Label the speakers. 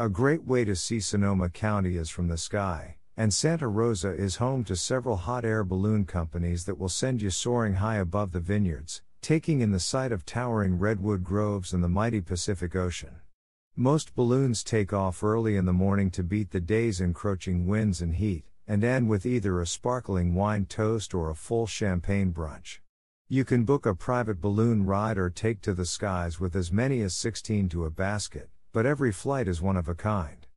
Speaker 1: A great way to see Sonoma County is from the sky, and Santa Rosa is home to several hot air balloon companies that will send you soaring high above the vineyards, taking in the sight of towering redwood groves and the mighty Pacific Ocean. Most balloons take off early in the morning to beat the day's encroaching winds and heat, and end with either a sparkling wine toast or a full champagne brunch. You can book a private balloon ride or take to the skies with as many as 16 to a basket, but every flight is one of a kind.